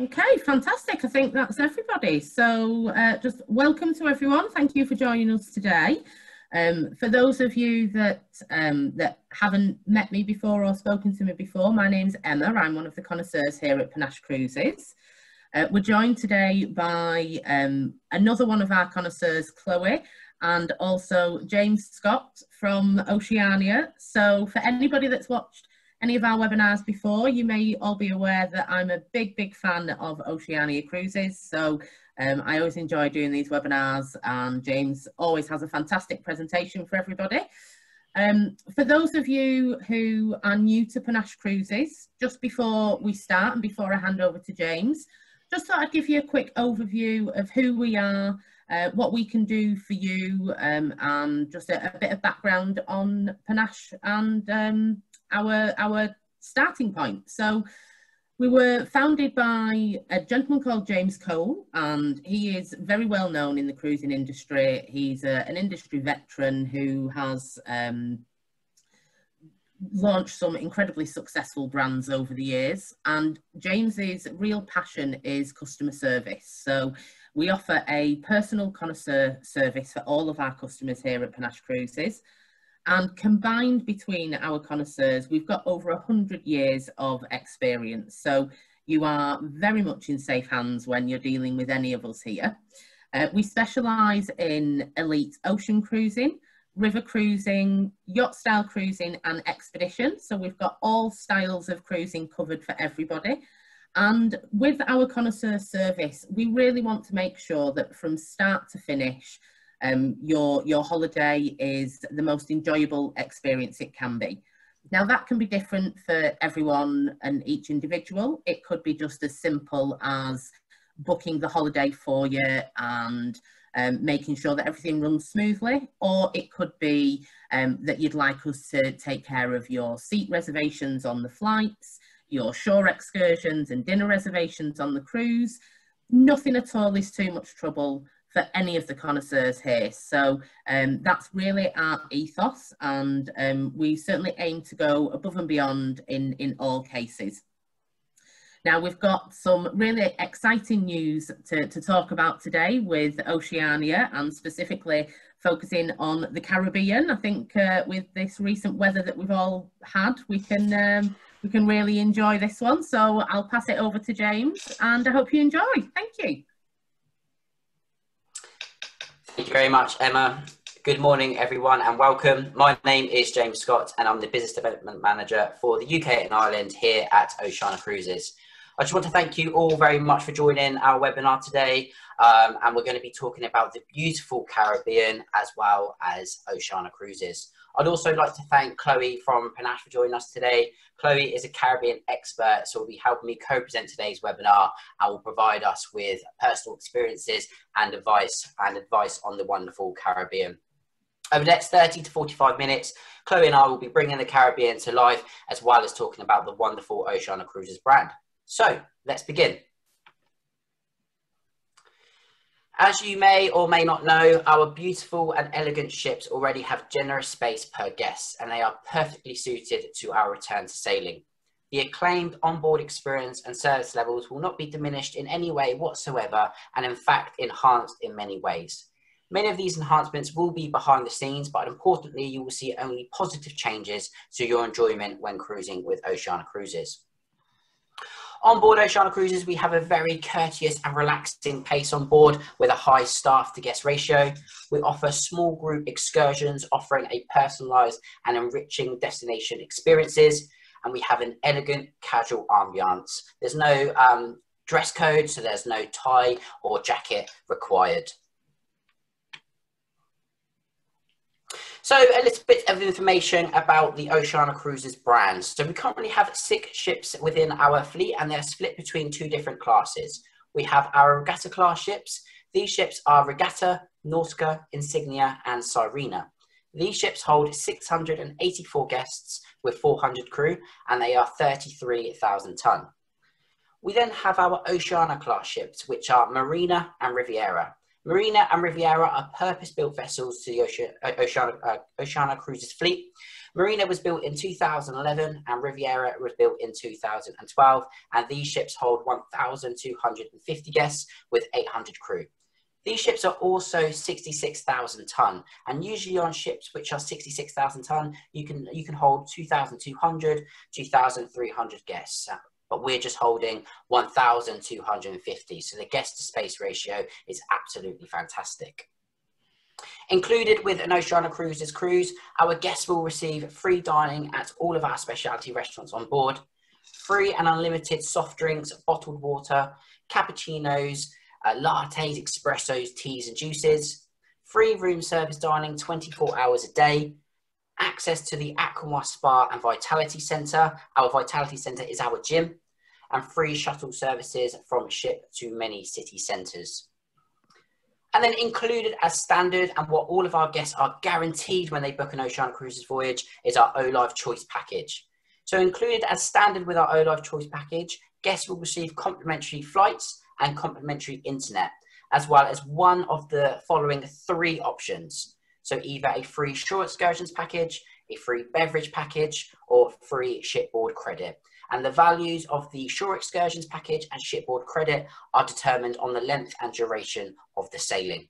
Okay, fantastic. I think that's everybody. So uh, just welcome to everyone. Thank you for joining us today. Um, for those of you that um, that haven't met me before or spoken to me before, my name's Emma. I'm one of the connoisseurs here at Panache Cruises. Uh, we're joined today by um, another one of our connoisseurs, Chloe, and also James Scott from Oceania. So for anybody that's watched any of our webinars before, you may all be aware that I'm a big, big fan of Oceania Cruises. So um, I always enjoy doing these webinars and James always has a fantastic presentation for everybody. Um, for those of you who are new to Panache Cruises, just before we start and before I hand over to James, just thought I'd give you a quick overview of who we are, uh, what we can do for you, um, and just a, a, bit of background on Panache and um, our our starting point. So we were founded by a gentleman called James Cole, and he is very well known in the cruising industry. He's a, an industry veteran who has um, launched some incredibly successful brands over the years. And James's real passion is customer service. So we offer a personal connoisseur service for all of our customers here at Panache Cruises. And combined between our connoisseurs, we've got over 100 years of experience. So you are very much in safe hands when you're dealing with any of us here. Uh, we specialise in elite ocean cruising, river cruising, yacht style cruising and expedition. So we've got all styles of cruising covered for everybody. And with our connoisseur service, we really want to make sure that from start to finish, um, your, your holiday is the most enjoyable experience it can be. Now that can be different for everyone and each individual. It could be just as simple as booking the holiday for you and um, making sure that everything runs smoothly, or it could be um, that you'd like us to take care of your seat reservations on the flights, your shore excursions and dinner reservations on the cruise. Nothing at all is too much trouble for any of the connoisseurs here. So um, that's really our ethos and um, we certainly aim to go above and beyond in, in all cases. Now we've got some really exciting news to, to talk about today with Oceania and specifically focusing on the Caribbean. I think uh, with this recent weather that we've all had, we can um, we can really enjoy this one. So I'll pass it over to James and I hope you enjoy. Thank you. Thank you very much, Emma. Good morning, everyone, and welcome. My name is James Scott, and I'm the Business Development Manager for the UK and Ireland here at Oceania Cruises. I just want to thank you all very much for joining our webinar today. Um, and we're going to be talking about the beautiful Caribbean as well as Oceania Cruises. I'd also like to thank Chloe from Panache for joining us today. Chloe is a Caribbean expert, so will be helping me co-present today's webinar and will provide us with personal experiences and advice and advice on the wonderful Caribbean. Over the next 30 to 45 minutes, Chloe and I will be bringing the Caribbean to life as well as talking about the wonderful Oceania Cruises brand. So let's begin. As you may or may not know, our beautiful and elegant ships already have generous space per guest and they are perfectly suited to our return to sailing. The acclaimed onboard experience and service levels will not be diminished in any way whatsoever and in fact enhanced in many ways. Many of these enhancements will be behind the scenes, but importantly, you will see only positive changes to your enjoyment when cruising with Oceania Cruises. On board Oceania Cruises, we have a very courteous and relaxing pace on board with a high staff to guest ratio. We offer small group excursions offering a personalised and enriching destination experiences. And we have an elegant casual ambiance. There's no um, dress code, so there's no tie or jacket required. So a little bit of information about the Oceania Cruises brand. So we currently have six ships within our fleet and they're split between two different classes. We have our regatta class ships. These ships are Regatta, Nautica, Insignia and Sirena. These ships hold 684 guests with 400 crew and they are 33,000 tonne. We then have our Oceania class ships, which are Marina and Riviera. Marina and Riviera are purpose-built vessels to the Ocean, Oceana, uh, Oceania Cruises fleet. Marina was built in 2011 and Riviera was built in 2012 and these ships hold 1,250 guests with 800 crew. These ships are also 66,000 ton, and usually on ships which are 66,000 ton, you can you can hold 2,200, 2,300 guests. But we're just holding 1,250. So the guest to space ratio is absolutely fantastic. Included with an Oceania Cruises cruise, our guests will receive free dining at all of our specialty restaurants on board, free and unlimited soft drinks, bottled water, cappuccinos, uh, lattes, espressos, teas and juices, free room service dining 24 hours a day, access to the Aqua Spa and Vitality Centre. Our Vitality Centre is our gym, and free shuttle services from ship to many city centres. And then included as standard and what all of our guests are guaranteed when they book an Oceania Cruises voyage is our OLife Choice package. So included as standard with our OLife Choice package, guests will receive complimentary flights and complimentary internet, as well as one of the following three options. So either a free shore excursions package, a free beverage package, or free shipboard credit. And the values of the shore excursions package and shipboard credit are determined on the length and duration of the sailing.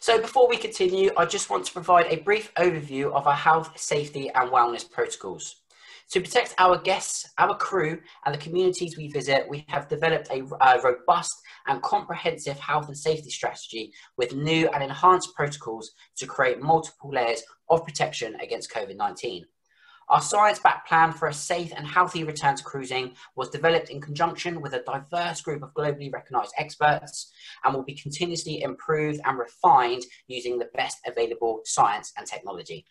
So before we continue, I just want to provide a brief overview of our health, safety and wellness protocols. To protect our guests, our crew, and the communities we visit, we have developed a, a robust and comprehensive health and safety strategy with new and enhanced protocols to create multiple layers of protection against COVID 19. Our science backed plan for a safe and healthy return to cruising was developed in conjunction with a diverse group of globally recognised experts and will be continuously improved and refined using the best available science and technology.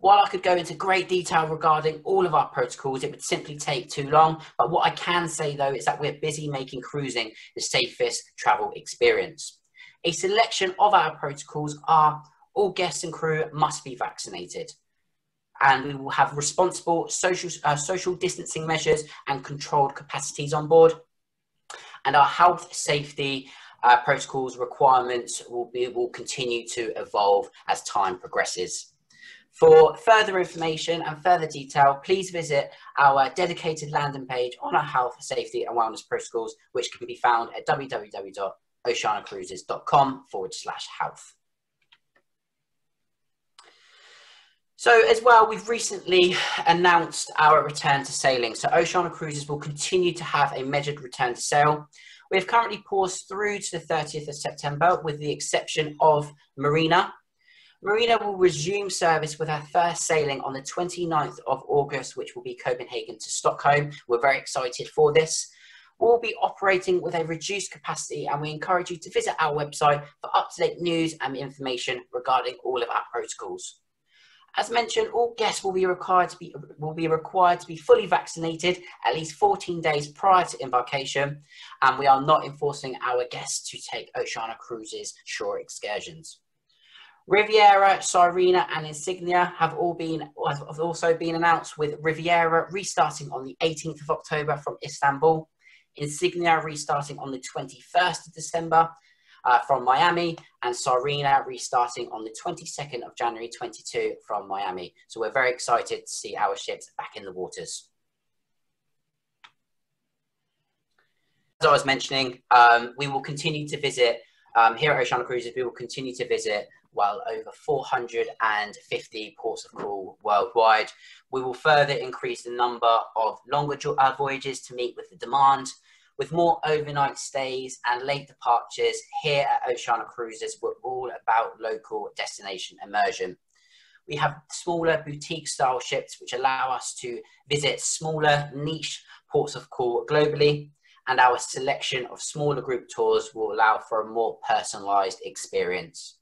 While I could go into great detail regarding all of our protocols, it would simply take too long. But what I can say though is that we're busy making cruising the safest travel experience. A selection of our protocols are all guests and crew must be vaccinated. And we will have responsible social, uh, social distancing measures and controlled capacities on board. And our health, safety, uh, protocols requirements will be will continue to evolve as time progresses. For further information and further detail, please visit our dedicated landing page on our health, safety and wellness protocols, which can be found at www.oceaniacruises.com forward slash health. So as well, we've recently announced our return to sailing. So Oceania Cruises will continue to have a measured return to sail. We have currently paused through to the 30th of September with the exception of Marina, Marina will resume service with her first sailing on the 29th of August, which will be Copenhagen to Stockholm. We're very excited for this. We'll be operating with a reduced capacity and we encourage you to visit our website for up-to-date news and information regarding all of our protocols. As mentioned, all guests will be required to be will be required to be fully vaccinated at least 14 days prior to embarkation, and we are not enforcing our guests to take Oceania Cruises shore excursions. Riviera, Sirena, and Insignia have all been have also been announced, with Riviera restarting on the 18th of October from Istanbul, Insignia restarting on the 21st of December uh, from Miami, and Sirena restarting on the 22nd of January 22 from Miami. So we're very excited to see our ships back in the waters. As I was mentioning, um, we will continue to visit um, here at Oceania Cruises. We will continue to visit well over 450 ports of call worldwide. We will further increase the number of longer uh, voyages to meet with the demand. With more overnight stays and late departures here at Oceania Cruises, we're all about local destination immersion. We have smaller boutique style ships which allow us to visit smaller niche ports of call globally and our selection of smaller group tours will allow for a more personalized experience.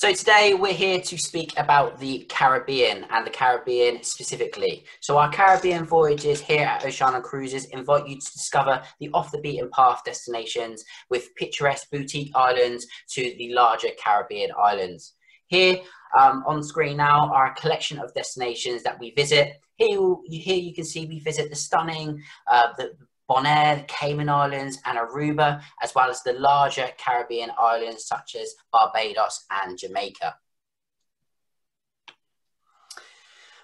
So today we're here to speak about the Caribbean and the Caribbean specifically. So our Caribbean voyages here at Oceania Cruises invite you to discover the off the beaten path destinations with picturesque boutique islands to the larger Caribbean islands. Here, Um, on screen now are a collection of destinations that we visit. Here you, here you can see we visit the stunning uh, the Bonaire, Cayman Islands, and Aruba, as well as the larger Caribbean islands such as Barbados and Jamaica.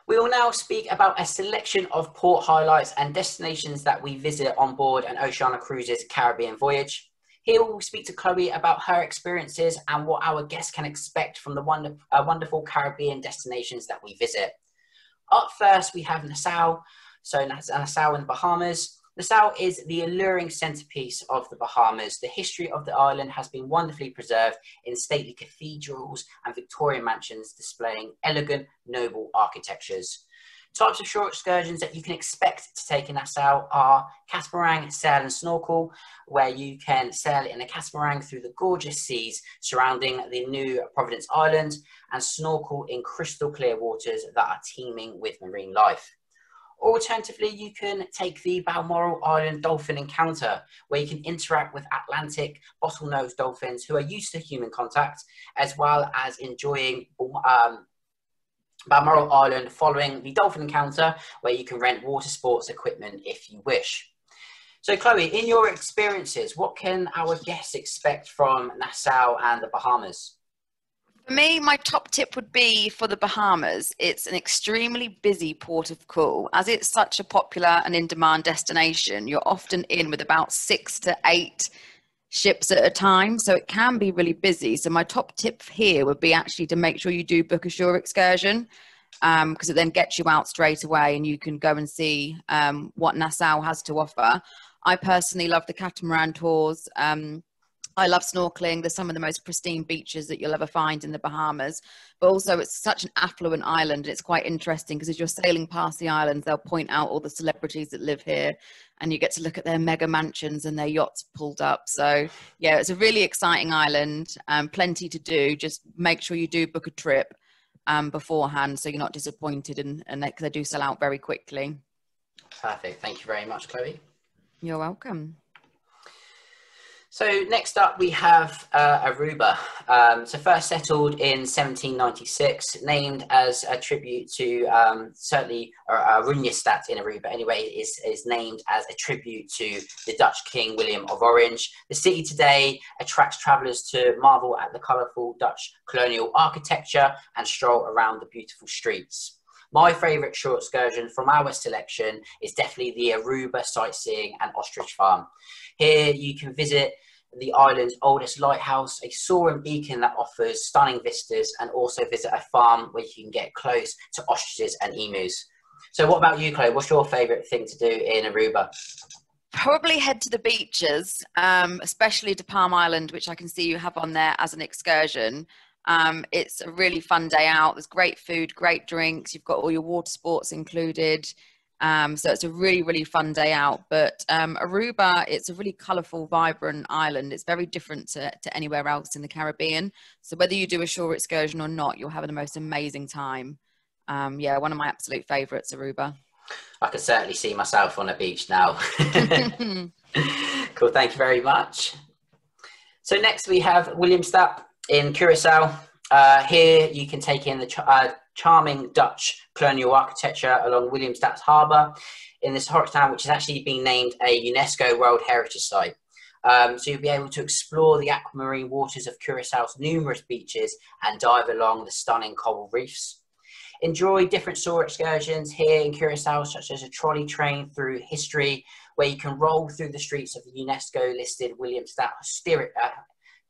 We will now speak about a selection of port highlights and destinations that we visit on board an Oceania Cruises Caribbean voyage. Here we'll speak to Chloe about her experiences and what our guests can expect from the wonder, uh, wonderful Caribbean destinations that we visit. Up first, we have Nassau, so Nassau in the Bahamas. Nassau is the alluring centerpiece of the Bahamas. The history of the island has been wonderfully preserved in stately cathedrals and Victorian mansions displaying elegant, noble architectures. Types of shore excursions that you can expect to take in Nassau are catamaran, sail and snorkel, where you can sail in a catamaran through the gorgeous seas surrounding the New Providence Island and snorkel in crystal clear waters that are teeming with marine life. Alternatively, you can take the Balmoral Island Dolphin Encounter, where you can interact with Atlantic bottlenose dolphins who are used to human contact, as well as enjoying um, Balmoral Island following the Dolphin Encounter, where you can rent water sports equipment if you wish. So, Chloe, in your experiences, what can our guests expect from Nassau and the Bahamas? For me, my top tip would be for the Bahamas. It's an extremely busy port of call. As it's such a popular and in demand destination, you're often in with about six to eight ships at a time. So it can be really busy. So my top tip here would be actually to make sure you do book a shore excursion because um, it then gets you out straight away and you can go and see um, what Nassau has to offer. I personally love the catamaran tours. Um, I love snorkeling. There's some of the most pristine beaches that you'll ever find in the Bahamas. But also, it's such an affluent island. It's quite interesting because as you're sailing past the islands, they'll point out all the celebrities that live here and you get to look at their mega mansions and their yachts pulled up. So, yeah, it's a really exciting island. Um, plenty to do. Just make sure you do book a trip um, beforehand so you're not disappointed and, and they, they do sell out very quickly. Perfect. Thank you very much, Chloe. You're welcome. So next up we have uh, Aruba. Um, so first settled in 1796, named as a tribute to um, certainly uh, Oranjestad in Aruba. Anyway, is is named as a tribute to the Dutch King William of Orange. The city today attracts travellers to marvel at the colourful Dutch colonial architecture and stroll around the beautiful streets. My favourite short excursion from our selection is definitely the Aruba sightseeing and ostrich farm. Here you can visit the island's oldest lighthouse, a soaring beacon that offers stunning vistas, and also visit a farm where you can get close to ostriches and emus. So, what about you, Chloe? What's your favourite thing to do in Aruba? Probably head to the beaches, um, especially to Palm Island, which I can see you have on there as an excursion. Um, it's a really fun day out. There's great food, great drinks. You've got all your water sports included. Um, so it's a really, really fun day out. But um, Aruba, it's a really colourful, vibrant island. It's very different to, to anywhere else in the Caribbean. So whether you do a shore excursion or not, you'll have the most amazing time. Um, yeah, one of my absolute favourites, Aruba. I can certainly see myself on a beach now. cool, thank you very much. So next we have Willemstad in Curacao. Uh, here you can take in the uh, charming Dutch colonial architecture along Willemstad Harbour in this historic town, which has actually been named a UNESCO World Heritage Site. Um, so you'll be able to explore the aquamarine waters of Curaçao's numerous beaches and dive along the stunning coral reefs. Enjoy different shore excursions here in Curacao, such as a trolley train through history, where you can roll through the streets of the UNESCO-listed Willemstad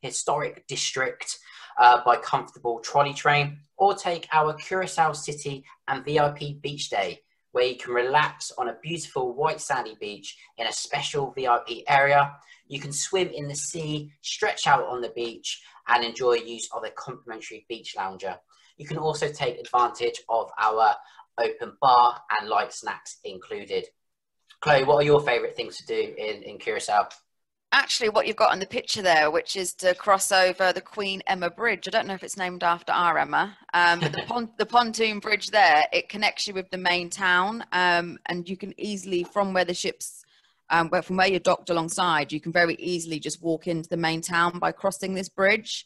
historic, district uh, by comfortable trolley train, or take our Curacao City and VIP Beach Day, where you can relax on a beautiful white sandy beach in a special VIP area. You can swim in the sea, stretch out on the beach, and enjoy use of a complimentary beach lounger. You can also take advantage of our open bar and light snacks included. Chloe, what are your favourite things to do in, in Curacao? Actually what you've got on the picture there, which is to cross over the Queen Emma Bridge. I don't know if it's named after our Emma, um, but the, the, pontoon bridge there, it connects you with the main town, um, and you can easily, from where the ships, um, where, from where you're docked alongside, you can very easily just walk into the main town by crossing this bridge.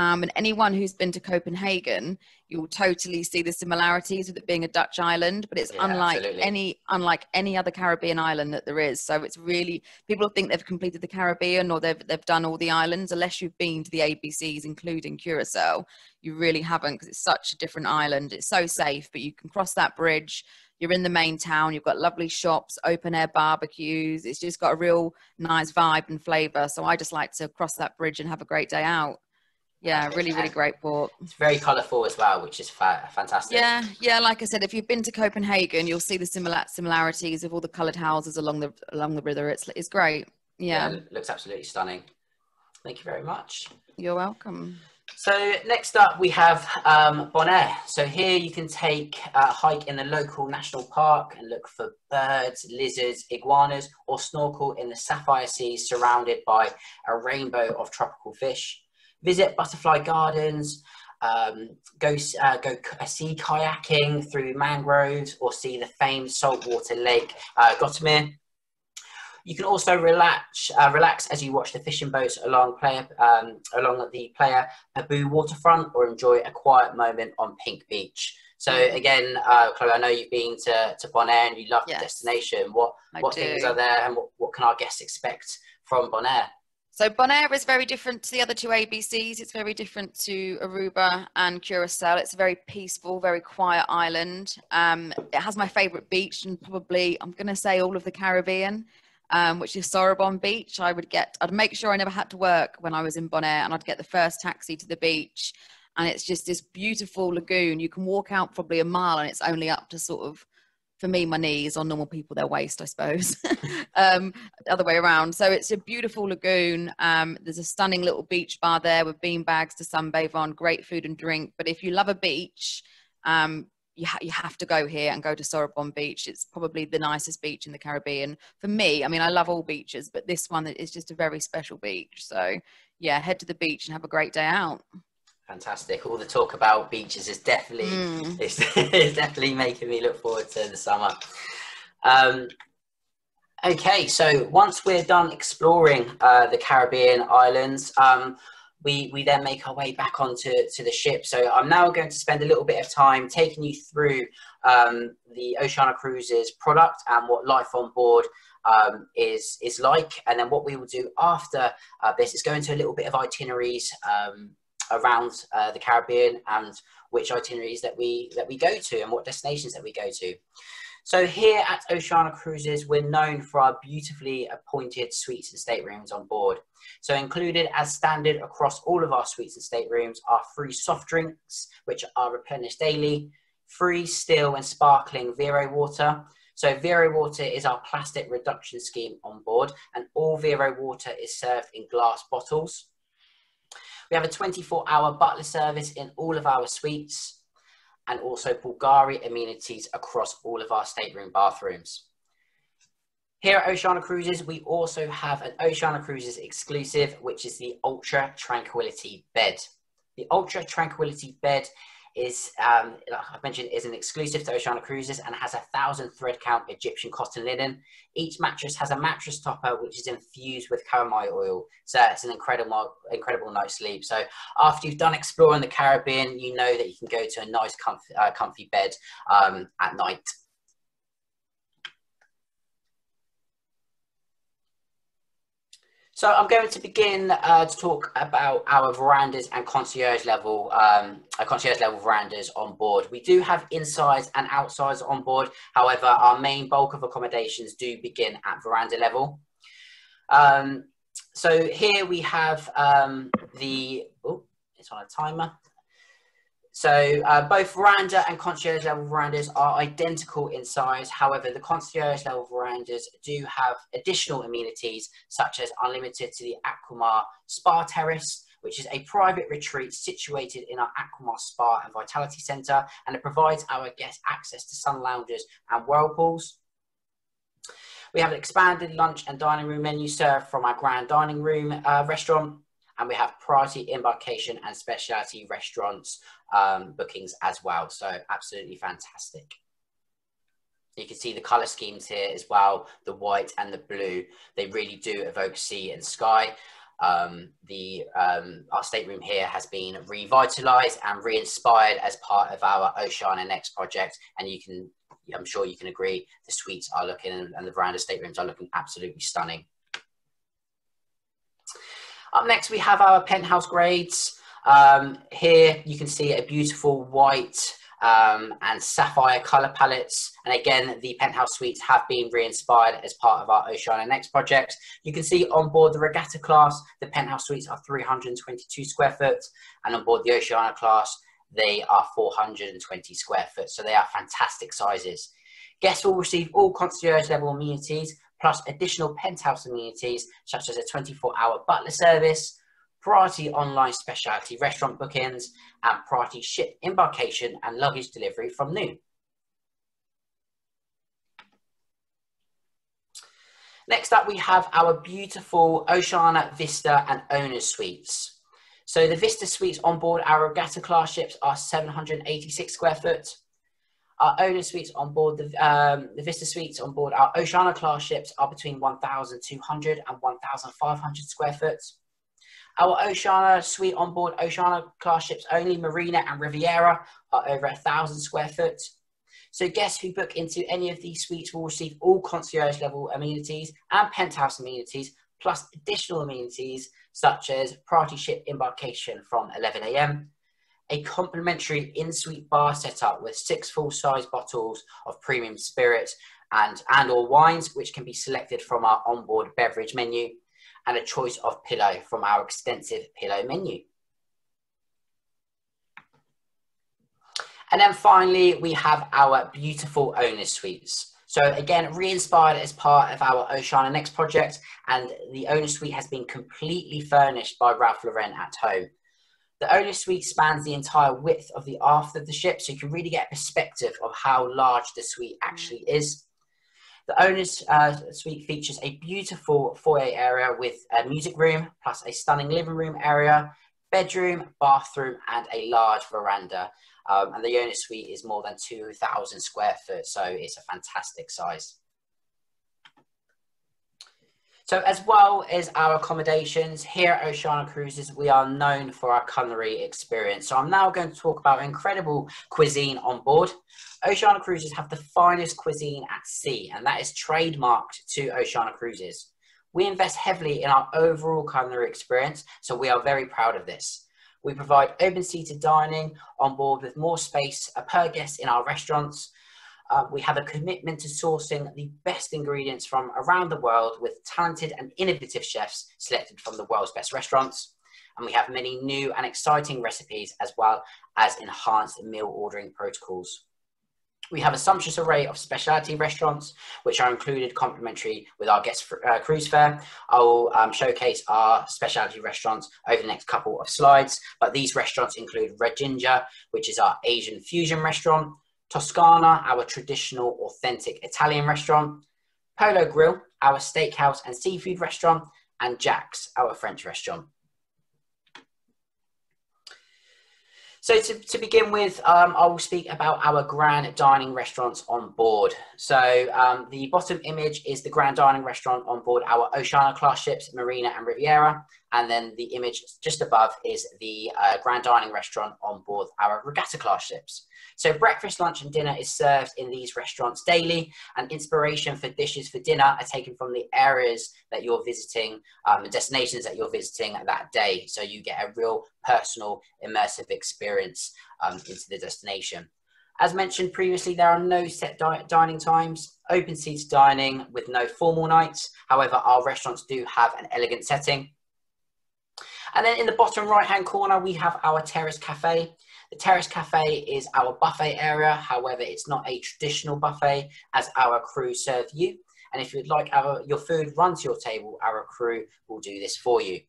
Um, and anyone who's been to Copenhagen, you'll totally see the similarities with it being a Dutch island, but it's Yeah, unlike absolutely. any unlike any other Caribbean island that there is. So it's really people think they've completed the Caribbean or they've they've done all the islands. Unless you've been to the ABCs, including Curacao, you really haven't because it's such a different island. It's so safe, but you can cross that bridge. You're in the main town. You've got lovely shops, open air barbecues. It's just got a real nice vibe and flavour. So I just like to cross that bridge and have a great day out. Yeah, really, really great port. It's very colourful as well, which is fa- fantastic. Yeah, yeah. Like I said, if you've been to Copenhagen, you'll see the similar similarities of all the coloured houses along the along the river. It's it's great. Yeah, it looks absolutely stunning. Thank you very much. you're welcome. So next up we have um, Bonaire. So here you can take a hike in the local national park and look for birds, lizards, iguanas, or snorkel in the sapphire sea surrounded by a rainbow of tropical fish. Visit butterfly gardens, um, go uh, go k- sea kayaking through mangroves, or see the famed saltwater lake uh. You can also relax uh, relax as you watch the fishing boats along player um, along the player Abu waterfront, or enjoy a quiet moment on Pink Beach. So again, uh, Chloe, I know you've been to, to Bonaire and you love Yes. the destination. What I what do. things are there, and what, what can our guests expect from Bonaire? So Bonaire is very different to the other two ABCs. It's very different to Aruba and Curacao. It's a very peaceful, very quiet island. Um, it has my favourite beach and probably I'm going to say all of the Caribbean, um, which is Sorobon Beach. I would get, I'd make sure I never had to work when I was in Bonaire, and I'd get the first taxi to the beach. And it's just this beautiful lagoon. You can walk out probably a mile, and it's only up to sort of for me, my knees, on normal people, their waist, I suppose. um, the other way around. So it's a beautiful lagoon. Um, there's a stunning little beach bar there with bean bags to sunbathe on, great food and drink. But if you love a beach, um, you, ha- you have to go here and go to Sorobon Beach. It's probably the nicest beach in the Caribbean. For me, I mean, I love all beaches, but this one is just a very special beach. So, yeah, head to the beach and have a great day out. Fantastic. All the talk about beaches is definitely Mm. it's, it's definitely making me look forward to the summer. Um, okay, so once we're done exploring uh, the Caribbean islands, um, we, we then make our way back onto to the ship. So I'm now going to spend a little bit of time taking you through um, the Oceania Cruises product and what life on board um, is is like, and then what we will do after uh, this is go into a little bit of itineraries um, around uh, the Caribbean and which itineraries that we that we go to and what destinations that we go to. So here at Oceania Cruises, we're known for our beautifully appointed suites and staterooms on board. So included as standard across all of our suites and staterooms are free soft drinks, which are replenished daily, free still and sparkling Vero water. So Vero water is our plastic reduction scheme on board and all Vero water is served in glass bottles. We have a 24 hour butler service in all of our suites and also Bulgari amenities across all of our stateroom bathrooms. Here at Oceania Cruises, we also have an Oceania Cruises exclusive, which is the Ultra Tranquility bed. The Ultra Tranquility bed is, um, like I've mentioned, is an exclusive to Oceania Cruises and has a thousand thread count Egyptian cotton linen. Each mattress has a mattress topper which is infused with chamomile oil, so it's an incredible, incredible night's sleep. So after you've done exploring the Caribbean, you know that you can go to a nice, comfy, uh, comfy bed um, at night. So I'm going to begin uh, to talk about our verandas and concierge level, um, uh, concierge level verandas on board. We do have insides and outsides on board. However, our main bulk of accommodations do begin at veranda level. Um, so here we have um, the, oh, it's on a timer. So uh, both veranda and concierge level verandas are identical in size. However, the concierge level verandas do have additional amenities such as unlimited to the Aquamar Spa Terrace, which is a private retreat situated in our Aquamar Spa and Vitality Centre, and it provides our guests access to sun lounges and whirlpools. We have an expanded lunch and dining room menu served from our grand dining room uh, restaurant, and we have priority embarkation and specialty restaurants um, bookings as well. So absolutely fantastic. You can see the color schemes here as well, the white and the blue. They really do evoke sea and sky. Um, the um, our stateroom here has been revitalized and re-inspired as part of our Oceania Next project, and you can, I'm sure you can agree, the suites are looking and the veranda staterooms are looking absolutely stunning. Up next, we have our penthouse grades. Um, here you can see a beautiful white um, and sapphire color palettes. And again, the penthouse suites have been re-inspired as part of our Oceania Next project. You can see on board the Regatta class, the penthouse suites are 322 square foot, and on board the Oceania class, they are 420 square foot. So they are fantastic sizes. Guests will receive all concierge level amenities, plus additional penthouse amenities, such as a 24 hour butler service, priority online specialty restaurant bookings, and priority ship embarkation and luggage delivery from noon. Next up, we have our beautiful Oceania Vista and Owners Suites. So the Vista Suites on board our Regatta class ships are 786 square foot. Our owner Suites on board the, um, the Vista Suites on board our Oceania class ships are between 1,200 and 1,500 square foot. Our Oceania suite on board Oceania class ships only, Marina and Riviera, are over a thousand square foot. So guests who book into any of these suites will receive all concierge level amenities and penthouse amenities, plus additional amenities such as party ship embarkation from 11am, a complimentary in-suite bar setup with six full-size bottles of premium spirits and, and or wines, which can be selected from our onboard beverage menu, and a choice of pillow from our extensive pillow menu. And then finally, we have our beautiful owner suites. So again, re-inspired as part of our Oceania Next project, and the owner suite has been completely furnished by Ralph Lauren at home. The owner suite spans the entire width of the aft of the ship, so you can really get a perspective of how large the suite actually is. The owner's uh, suite features a beautiful foyer area with a music room, plus a stunning living room area, bedroom, bathroom, and a large veranda. Um, and the owner's suite is more than 2,000 square foot, so it's a fantastic size. So as well as our accommodations, here at Oceania Cruises, we are known for our culinary experience. So I'm now going to talk about incredible cuisine on board. Oceania Cruises have the finest cuisine at sea, and that is trademarked to Oceania Cruises. We invest heavily in our overall culinary experience, so we are very proud of this. We provide open seated dining on board with more space per guest in our restaurants, uh, we have a commitment to sourcing the best ingredients from around the world with talented and innovative chefs selected from the world's best restaurants. And we have many new and exciting recipes as well as enhanced meal ordering protocols. We have a sumptuous array of specialty restaurants, which are included complimentary with our guest uh, cruise fare. I will um, showcase our specialty restaurants over the next couple of slides, but these restaurants include Red Ginger, which is our Asian fusion restaurant, Toscana, our traditional authentic Italian restaurant, Polo Grill, our steakhouse and seafood restaurant, and Jacques, our French restaurant. So to, to begin with, um, I will speak about our grand dining restaurants on board. So um, the bottom image is the grand dining restaurant on board our Oceania class ships, Marina and Riviera. And then the image just above is the uh, grand dining restaurant on board our Regatta class ships. So breakfast, lunch and dinner is served in these restaurants daily and inspiration for dishes for dinner are taken from the areas that you're visiting, um, the destinations that you're visiting that day. So you get a real personal immersive experience um, into the destination. As mentioned previously, there are no set di dining times, open seats dining with no formal nights. However, our restaurants do have an elegant setting. And then in the bottom right hand corner, we have our terrace cafe. The Terrace Cafe is our buffet area. However, it's not a traditional buffet as our crew serve you. And if you'd like our, your food run to your table, our crew will do this for you.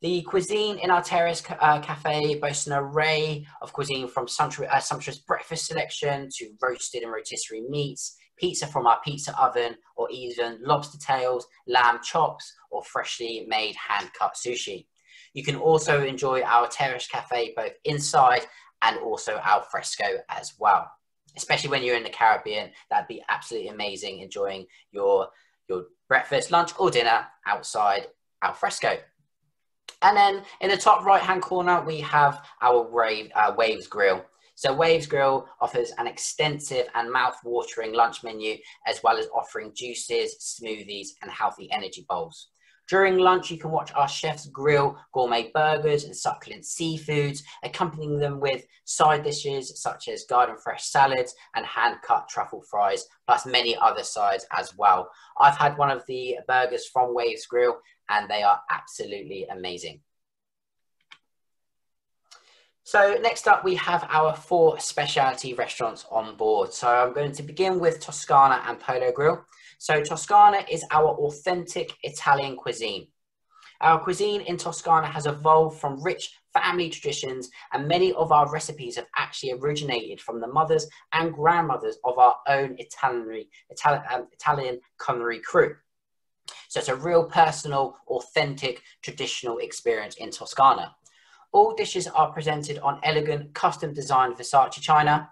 The cuisine in our terrace uh, cafe boasts an array of cuisine from sumptuous, uh, sumptuous breakfast selection to roasted and rotisserie meats, pizza from our pizza oven, or even lobster tails, lamb chops, or freshly made hand cut sushi. You can also enjoy our terrace cafe both inside and also al fresco as well. Especially when you're in the Caribbean, that'd be absolutely amazing enjoying your, your breakfast, lunch or dinner outside al fresco. And then in the top right hand corner, we have our uh, Waves Grill. So Waves Grill offers an extensive and mouth-watering lunch menu, as well as offering juices, smoothies, and healthy energy bowls. During lunch, you can watch our chefs grill gourmet burgers and succulent seafoods, accompanying them with side dishes such as garden fresh salads and hand cut truffle fries, plus many other sides as well. I've had one of the burgers from Waves Grill and they are absolutely amazing. So next up, we have our four specialty restaurants on board. So I'm going to begin with Toscana and Polo Grill. So Toscana is our authentic Italian cuisine. Our cuisine in Toscana has evolved from rich family traditions and many of our recipes have actually originated from the mothers and grandmothers of our own Italian, Italian, um, Italian culinary crew. So it's a real personal, authentic, traditional experience in Toscana. All dishes are presented on elegant, custom designed Versace china.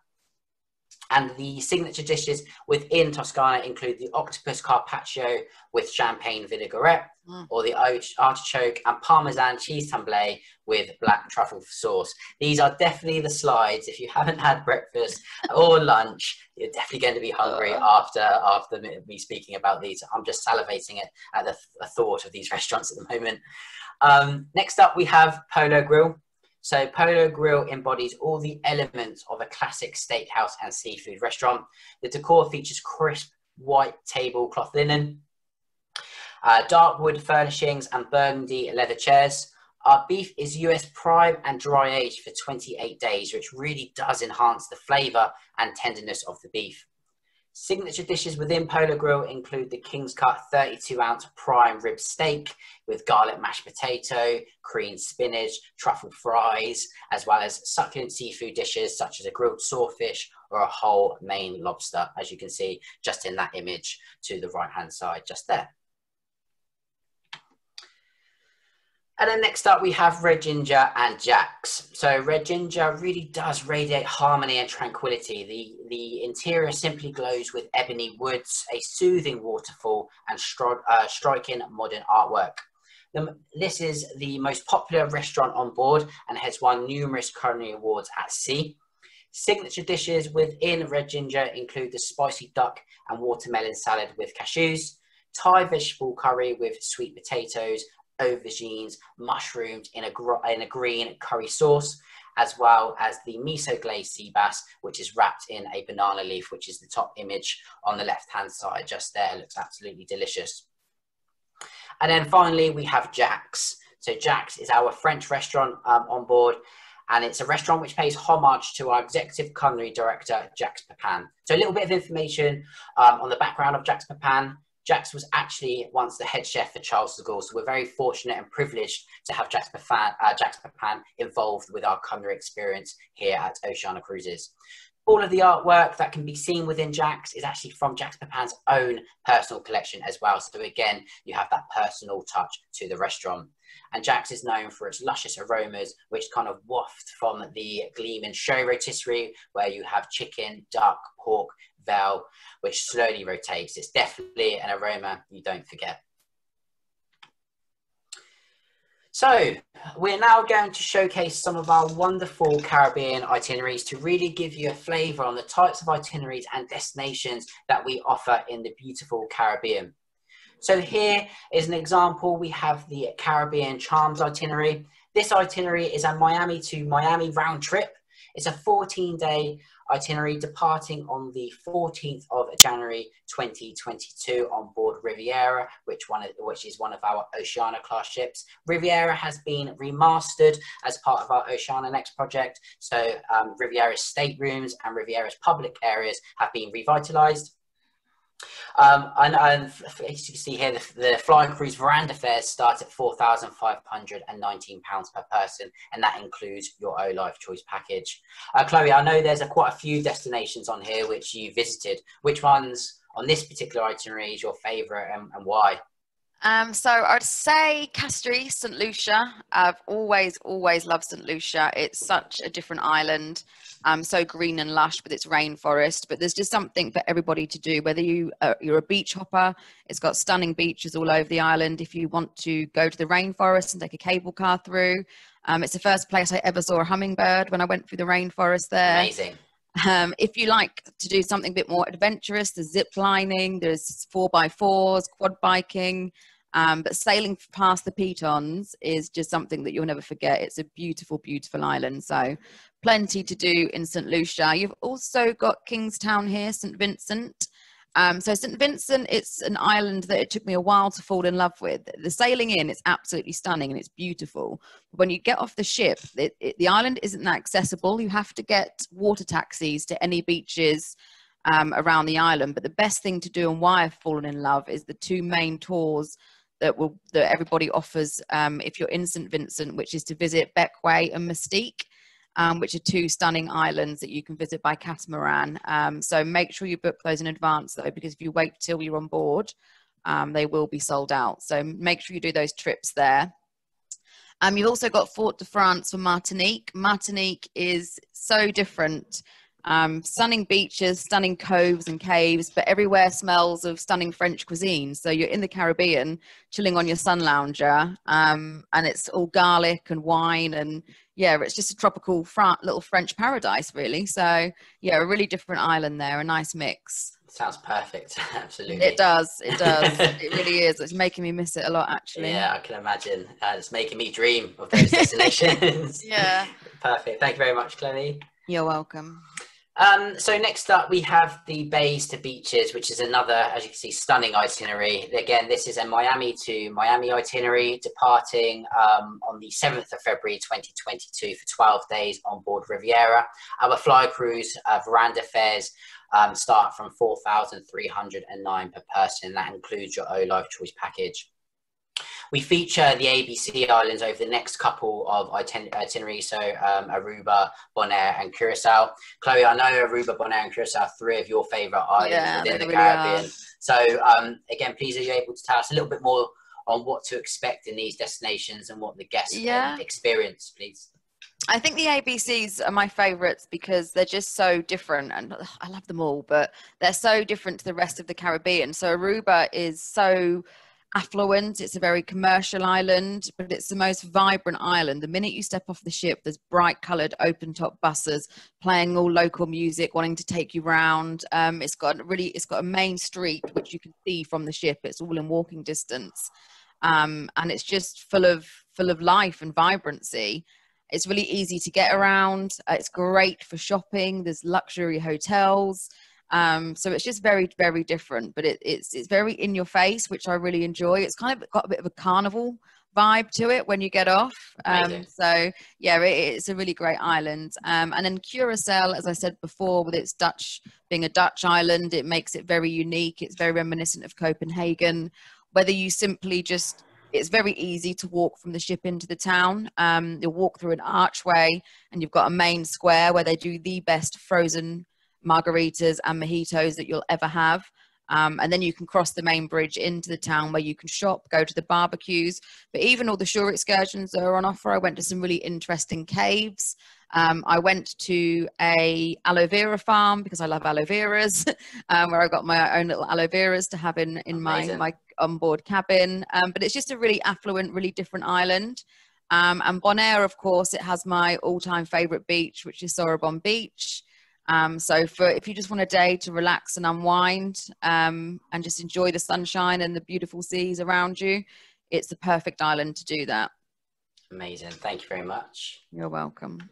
And the signature dishes within Toscana include the octopus carpaccio with champagne vinaigrette, mm. or the artichoke and parmesan cheese timbale with black truffle sauce. These are definitely the slides. If you haven't had breakfast or lunch, you're definitely going to be hungry uh. after after me speaking about these. I'm just salivating at, at the, the thought of these restaurants at the moment. Um, next up, we have Polo Grill. So Polo Grill embodies all the elements of a classic steakhouse and seafood restaurant. The decor features crisp white tablecloth linen, uh, dark wood furnishings and burgundy leather chairs. Our beef is US prime and dry aged for 28 days, which really does enhance the flavour and tenderness of the beef. Signature dishes within Polo Grill include the King's Cut 32 ounce prime rib steak with garlic mashed potato, cream spinach, truffle fries, as well as succulent seafood dishes such as a grilled sawfish or a whole Maine lobster, as you can see just in that image to the right hand side, just there. And then next up, we have Red Ginger and Jacques. So Red Ginger really does radiate harmony and tranquility. The, the interior simply glows with ebony woods, a soothing waterfall, and stri uh, striking modern artwork. The, this is the most popular restaurant on board and has won numerous culinary awards at sea. Signature dishes within Red Ginger include the spicy duck and watermelon salad with cashews, Thai vegetable curry with sweet potatoes, aubergines, mushrooms in a, in a green curry sauce, as well as the miso glazed sea bass, which is wrapped in a banana leaf, which is the top image on the left hand side, just there. It looks absolutely delicious. And then finally, we have Jacques. So Jacques is our French restaurant um, on board, and it's a restaurant which pays homage to our executive culinary director, Jacques Pepin. So a little bit of information um, on the background of Jacques Pepin. Jacques was actually once the head chef for Charles de Gaulle, so we're very fortunate and privileged to have Jacques Pepin, uh, Jacques involved with our culinary experience here at Oceania Cruises. All of the artwork that can be seen within Jacques is actually from Jacques Pepin's own personal collection as well. So again, you have that personal touch to the restaurant. And Jacques is known for its luscious aromas, which kind of waft from the Gleeman show rotisserie, where you have chicken, duck, pork, veal, which slowly rotates. It's definitely an aroma you don't forget. So we're now going to showcase some of our wonderful Caribbean itineraries to really give you a flavour on the types of itineraries and destinations that we offer in the beautiful Caribbean. So here is an example. We have the Caribbean Charms itinerary. This itinerary is a Miami to Miami round trip. It's a 14 day itinerary departing on the 14th of January 2022 on board Riviera, which, one of, which is one of our Oceania class ships. Riviera has been remastered as part of our Oceania Next project. So um, Riviera's staterooms and Riviera's public areas have been revitalized. Um, and, and, as you can see here, the, the flying cruise veranda fares start at £4,519 per person, and that includes your O Life Choice package. Uh, Chloe, I know there's a, quite a few destinations on here which you visited. Which ones on this particular itinerary is your favourite and, and why? Um, so I'd say Castries, St. Lucia. I've always, always loved St. Lucia. It's such a different island, um, so green and lush with its rainforest. But there's just something for everybody to do. Whether you uh, you're a beach hopper, it's got stunning beaches all over the island. If you want to go to the rainforest and take a cable car through, um, it's the first place I ever saw a hummingbird when I went through the rainforest there. Amazing. Um, if you like to do something a bit more adventurous, there's zip lining, there's four by fours, quad biking. Um, but sailing past the Pitons is just something that you'll never forget. It's a beautiful, beautiful island. So plenty to do in St. Lucia. You've also got Kingstown here, St. Vincent. Um, so St. Vincent, it's an island that it took me a while to fall in love with. The sailing in, it's absolutely stunning and it's beautiful. But when you get off the ship, it, it, the island isn't that accessible. You have to get water taxis to any beaches um, around the island. But the best thing to do and why I've fallen in love is the two main tours that will that everybody offers um, if you're in St Vincent, which is to visit Bequia and Mustique. Um, which are two stunning islands that you can visit by catamaran. Um, so make sure you book those in advance though, because if you wait till you're on board, um, they will be sold out. So make sure you do those trips there. Um, you've also got Fort de France for Martinique. Martinique is so different um, stunning beaches, stunning coves and caves, but everywhere smells of stunning French cuisine. So you're in the Caribbean, chilling on your sun lounger, um, and it's all garlic and wine, and yeah, it's just a tropical fr- little French paradise, really. So yeah, a really different island there, a nice mix. Sounds perfect. Absolutely. It does. It does. it really is. It's making me miss it a lot, actually. Yeah, I can imagine. Uh, it's making me dream of those destinations. yeah. Perfect. Thank you very much, Chloe. You're welcome. Um, so next up, we have the bays to beaches, which is another, as you can see, stunning itinerary. Again, this is a Miami to Miami itinerary, departing um, on the 7th of February 2022 for 12 days on board Riviera. Our fly cruise uh, veranda fares um, start from 4,309 per person. That includes your OLife Choice package. We feature the ABC islands over the next couple of itineraries, so um, Aruba, Bonaire, and Curacao. Chloe, I know Aruba, Bonaire, and Curacao are three of your favourite islands yeah, within the really Caribbean. Are. So, um, again, please are you able to tell us a little bit more on what to expect in these destinations and what the guests yeah. experience, please? I think the ABCs are my favorites because they're just so different and I love them all, but they're so different to the rest of the Caribbean. So Aruba is so affluent. It's a very commercial island, but it's the most vibrant island. The minute you step off the ship, there's bright coloured open top buses playing all local music, wanting to take you round. Um, it's got really, it's got a main street which you can see from the ship. It's all in walking distance, um, and it's just full of full of life and vibrancy. It's really easy to get around. Uh, it's great for shopping. There's luxury hotels. Um, so it's just very, very different, but it, it's it's very in your face, which I really enjoy. It's kind of got a bit of a carnival vibe to it when you get off. Um, so yeah, it, it's a really great island. Um, and then Curacao, as I said before, with its Dutch being a Dutch island, it makes it very unique. It's very reminiscent of Copenhagen. Whether you simply just it's very easy to walk from the ship into the town. Um, you'll walk through an archway, and you've got a main square where they do the best frozen margaritas and mojitos that you'll ever have. Um, and then you can cross the main bridge into the town where you can shop, go to the barbecues. But even all the shore excursions that are on offer, I went to some really interesting caves. Um, I went to a aloe vera farm because I love aloe veras, um, where I got my own little aloe veras to have in in my my onboard cabin. Um, but it's just a really affluent, really different island. Um, and Bonaire, of course, it has my all-time favorite beach, which is Sorobon Beach. Um, so for if you just want a day to relax and unwind um, and just enjoy the sunshine and the beautiful seas around you, it's the perfect island to do that. Amazing. Thank you very much. You're welcome.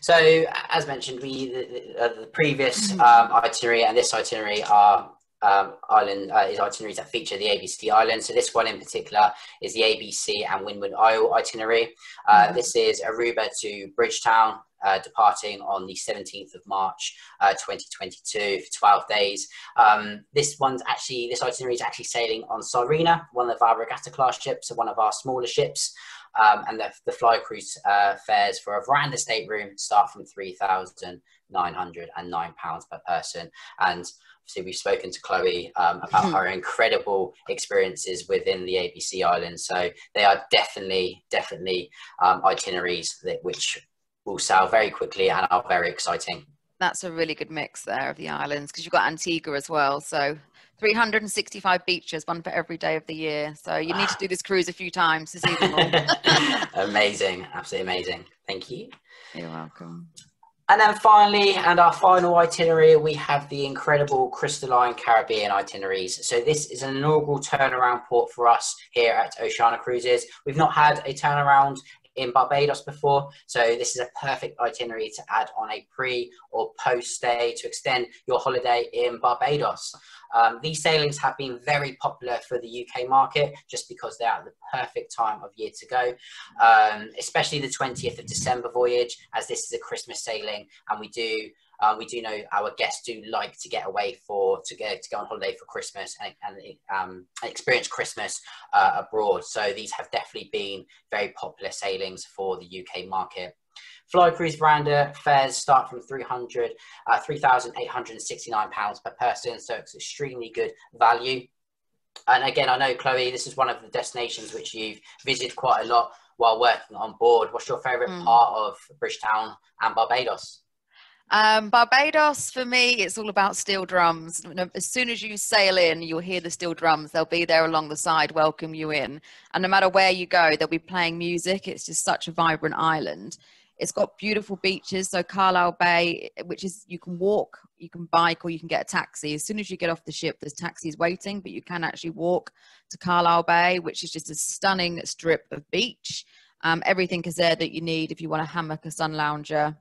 So, as mentioned, we the, the, uh, the previous um, itinerary and this itinerary are um, island uh, is itineraries that feature the ABC island. So this one in particular is the ABC and Windward Isle itinerary. Uh, mm-hmm. This is Aruba to Bridgetown, uh, departing on the 17th of March uh, 2022 for 12 days. Um, this one's actually, this itinerary is actually sailing on Sirena, one of our regatta class ships, so one of our smaller ships. Um, and the, the fly cruise uh, fares for a veranda stateroom start from £3,909 per person. And obviously, we've spoken to Chloe um, about mm-hmm. her incredible experiences within the ABC Islands. So they are definitely, definitely um, itineraries that, which will sell very quickly and are very exciting. That's a really good mix there of the islands because you've got Antigua as well. So 365 beaches, one for every day of the year. So you need to do this cruise a few times to see them all. amazing, absolutely amazing. Thank you. You're welcome. And then finally, and our final itinerary, we have the incredible Crystalline Caribbean itineraries. So this is an inaugural turnaround port for us here at Oceania Cruises. We've not had a turnaround in Barbados before. So this is a perfect itinerary to add on a pre or post stay to extend your holiday in Barbados. Um, these sailings have been very popular for the UK market just because they're at the perfect time of year to go, um, especially the 20th of December voyage, as this is a Christmas sailing and we do um, we do know our guests do like to get away for to go to go on holiday for Christmas and, and um, experience Christmas uh, abroad. So these have definitely been very popular sailings for the UK market. Fly Cruise Veranda fares start from 300, uh, 3,869 pounds per person, so it's extremely good value. And again, I know Chloe, this is one of the destinations which you've visited quite a lot while working on board. What's your favourite mm. part of Bridgetown and Barbados? Um, Barbados, for me, it's all about steel drums. As soon as you sail in, you'll hear the steel drums. They'll be there along the side, welcome you in. And no matter where you go, they'll be playing music. It's just such a vibrant island. It's got beautiful beaches. So Carlisle Bay, which is you can walk, you can bike, or you can get a taxi. As soon as you get off the ship, there's taxis waiting, but you can actually walk to Carlisle Bay, which is just a stunning strip of beach. Um, everything is there that you need if you want a hammock, a sun lounger,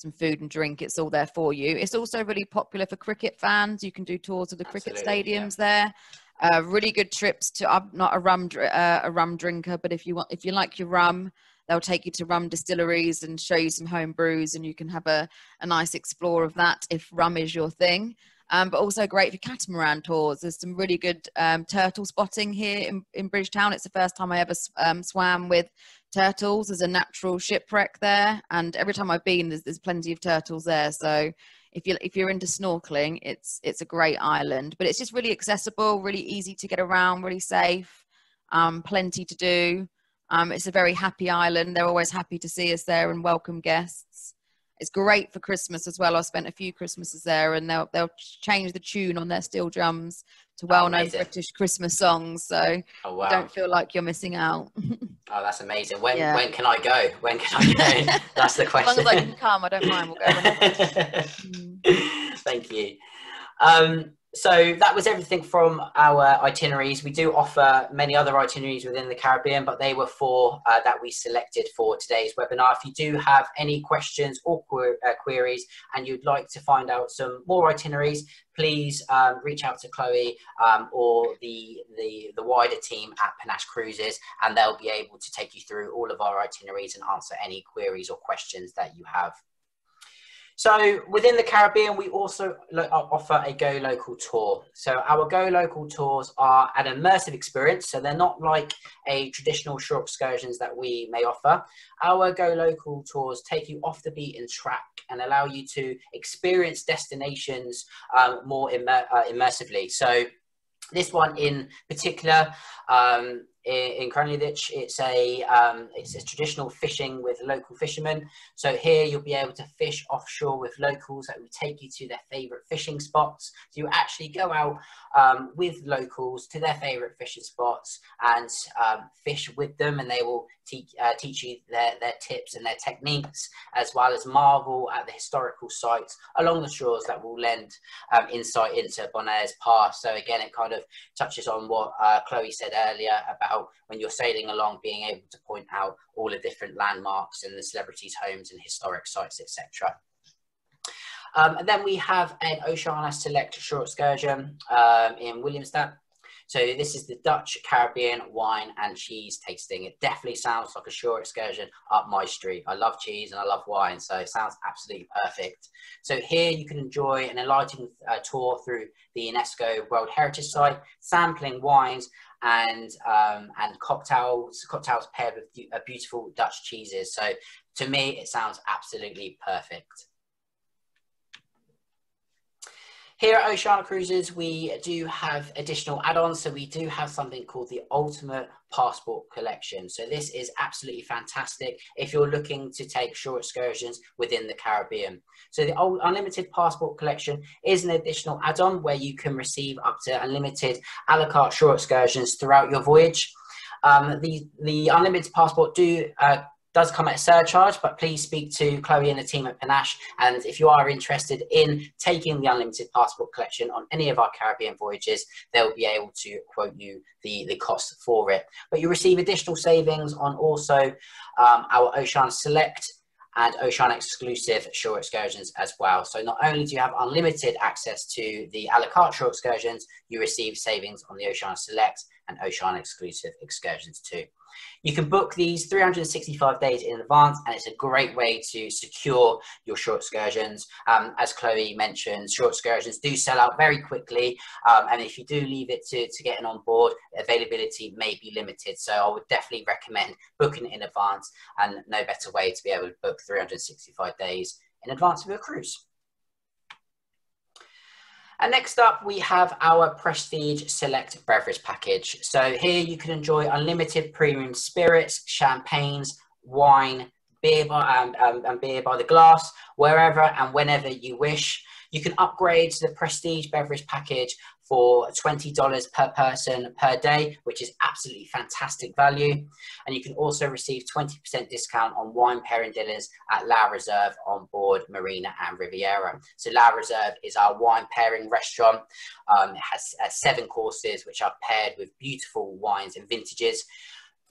some food and drink. It's all there for you. It's also really popular for cricket fans. You can do tours of the Absolutely, cricket stadiums yeah. there. Uh, really good trips to. I'm not a rum uh, a rum drinker, but if you want, if you like your rum, they'll take you to rum distilleries and show you some home brews, and you can have a, a nice explore of that if rum is your thing. Um, but also great for catamaran tours. There's some really good um, turtle spotting here in, in Bridgetown. It's the first time I ever um, swam with turtles. There's a natural shipwreck there, and every time I've been, there's, there's plenty of turtles there. So if you if you're into snorkeling, it's it's a great island. But it's just really accessible, really easy to get around, really safe. Um, plenty to do. Um, it's a very happy island. They're always happy to see us there and welcome guests. It's great for Christmas as well. I spent a few Christmases there, and they'll they'll change the tune on their steel drums to well-known oh, British Christmas songs. So oh, wow. don't feel like you're missing out. oh, that's amazing. When yeah. when can I go? When can I go? that's the question. as long as I can come, I don't mind. We'll go. Thank you. Um, so that was everything from our itineraries. We do offer many other itineraries within the Caribbean, but they were four uh, that we selected for today's webinar. If you do have any questions or uh, queries and you'd like to find out some more itineraries, please um, reach out to Chloe um, or the, the, the wider team at Panache Cruises, and they'll be able to take you through all of our itineraries and answer any queries or questions that you have. So within the Caribbean, we also offer a Go Local tour. So our Go Local tours are an immersive experience. So they're not like a traditional shore excursions that we may offer. Our Go Local tours take you off the beaten track and allow you to experience destinations um, more immer uh, immersively. So this one in particular um, in, in It's a um, it's a traditional fishing with local fishermen. So here you'll be able to fish offshore with locals that will take you to their favourite fishing spots. So you actually go out um, with locals to their favourite fishing spots and um, fish with them, and they will teach uh, teach you their, their tips and their techniques, as well as marvel at the historical sites along the shores that will lend um, insight into Bonaire past. So again, it kind of touches on what uh, Chloe said earlier about when you're sailing along, being able to point out all the different landmarks and the celebrities' homes and historic sites, etc. Um, and then we have an Oceania Select shore excursion um, in Willemstad. So this is the Dutch Caribbean wine and cheese tasting. It definitely sounds like a shore excursion up my street. I love cheese and I love wine, so it sounds absolutely perfect. So here you can enjoy an enlightening uh, tour through the UNESCO World Heritage Site, sampling wines and um, and cocktails cocktails paired with uh, beautiful Dutch cheeses. So to me, it sounds absolutely perfect. Here at Oceania Cruises, we do have additional add-ons. So we do have something called the Ultimate Passport Collection. So this is absolutely fantastic if you're looking to take short excursions within the Caribbean. So the Unlimited Passport Collection is an additional add-on where you can receive up to unlimited a la carte short excursions throughout your voyage. Um, the, the Unlimited Passport do uh, does come at a surcharge, but please speak to Chloe and the team at Panache. And if you are interested in taking the unlimited passport collection on any of our Caribbean voyages, they'll be able to quote you the, the cost for it. But you receive additional savings on also um, our Ocean Select and Ocean exclusive shore excursions as well. So not only do you have unlimited access to the a la carte shore excursions, you receive savings on the Ocean Select and Ocean exclusive excursions too. You can book these 365 days in advance, and it's a great way to secure your short excursions. Um, as Chloe mentioned, short excursions do sell out very quickly, um, and if you do leave it to, to getting on board, availability may be limited. So I would definitely recommend booking in advance, and no better way to be able to book 365 days in advance of your cruise. And next up, we have our Prestige Select Beverage Package. So here you can enjoy unlimited premium spirits, champagnes, wine, beer by, um, and beer by the glass, wherever and whenever you wish. You can upgrade to the Prestige Beverage Package for $20 per person per day, which is absolutely fantastic value. And you can also receive 20% discount on wine pairing dinners at La Reserve on board Marina and Riviera. So La Reserve is our wine pairing restaurant. Um, it has uh, seven courses, which are paired with beautiful wines and vintages.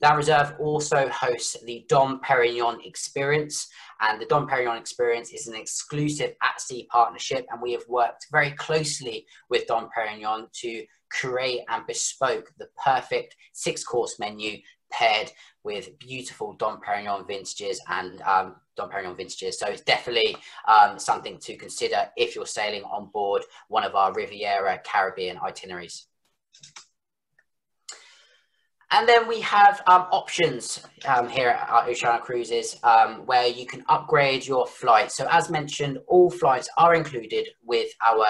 La Reserve also hosts the Dom Perignon Experience, and the Dom Perignon Experience is an exclusive at sea partnership, and we have worked very closely with Dom Perignon to create and bespoke the perfect six course menu paired with beautiful Dom Perignon vintages and um, Dom Perignon vintages. So it's definitely um, something to consider if you're sailing on board one of our Riviera Caribbean itineraries. And then we have um, options um, here at Oceania Cruises um, where you can upgrade your flight. So as mentioned, all flights are included with our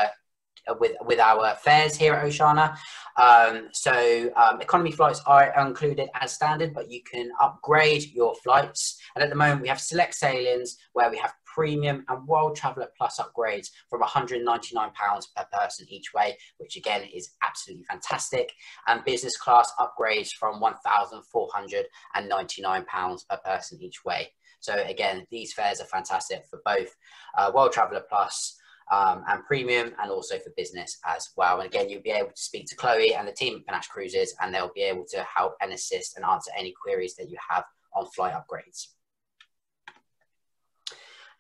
uh, with with our fares here at Oceania. Um, so um, economy flights are included as standard, but you can upgrade your flights. And at the moment, we have select sailings where we have Premium and World Traveller Plus upgrades from £199 per person each way, which again is absolutely fantastic. And business class upgrades from £1,499 per person each way. So again, these fares are fantastic for both uh, World Traveller Plus um, and premium and also for business as well. And again, you'll be able to speak to Chloe and the team at Panache Cruises and they'll be able to help and assist and answer any queries that you have on flight upgrades.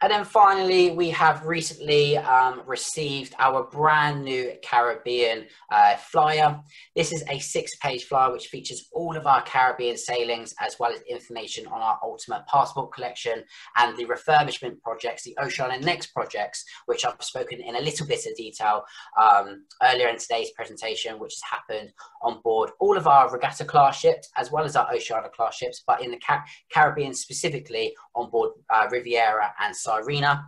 And then finally, we have recently um, received our brand new Caribbean uh, flyer. This is a six page flyer which features all of our Caribbean sailings as well as information on our Ultimate Passport collection and the refurbishment projects, the Oceania Next projects, which I've spoken in a little bit of detail um, earlier in today's presentation, which has happened on board all of our regatta class ships as well as our Oceania class ships, but in the Car Caribbean specifically on board uh, Riviera and Sirena.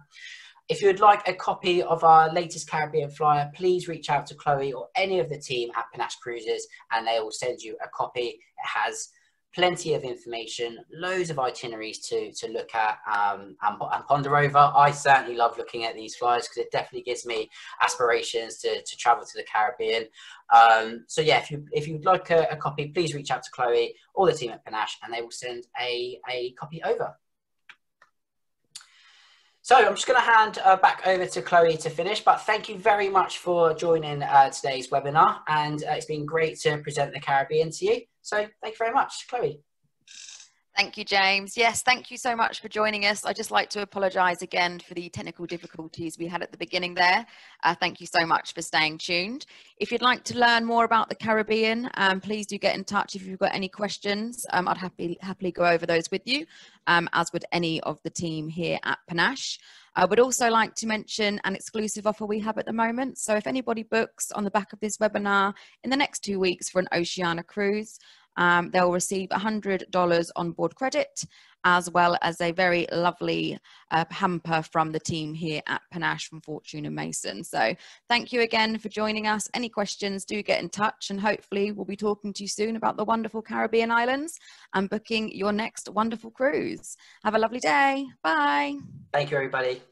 If you would like a copy of our latest Caribbean flyer, please reach out to Chloe or any of the team at Panache Cruises and they will send you a copy. It has plenty of information, loads of itineraries to, to look at um, and, and, ponder over. I certainly love looking at these flyers because it definitely gives me aspirations to, to travel to the Caribbean. Um, so yeah, if, you, if you'd like a, a, copy, please reach out to Chloe or the team at Panache and they will send a, a copy over. So I'm just going to hand uh, back over to Chloe to finish, but thank you very much for joining uh, today's webinar and uh, it's been great to present the Caribbean to you. So thank you very much, Chloe. Thank you, James. Yes, thank you so much for joining us. I'd just like to apologise again for the technical difficulties we had at the beginning there. Uh, thank you so much for staying tuned. If you'd like to learn more about the Caribbean, um, please do get in touch if you've got any questions. Um, I'd happy, happily go over those with you, um, as would any of the team here at Panache. I would also like to mention an exclusive offer we have at the moment. So if anybody books on the back of this webinar in the next two weeks for an Oceania cruise, um, they'll receive $100 on board credit as well as a very lovely uh, hamper from the team here at Panache from Fortnum and Mason. So thank you again for joining us. Any questions, do get in touch and hopefully we'll be talking to you soon about the wonderful Caribbean islands and booking your next wonderful cruise. Have a lovely day. Bye. Thank you, everybody.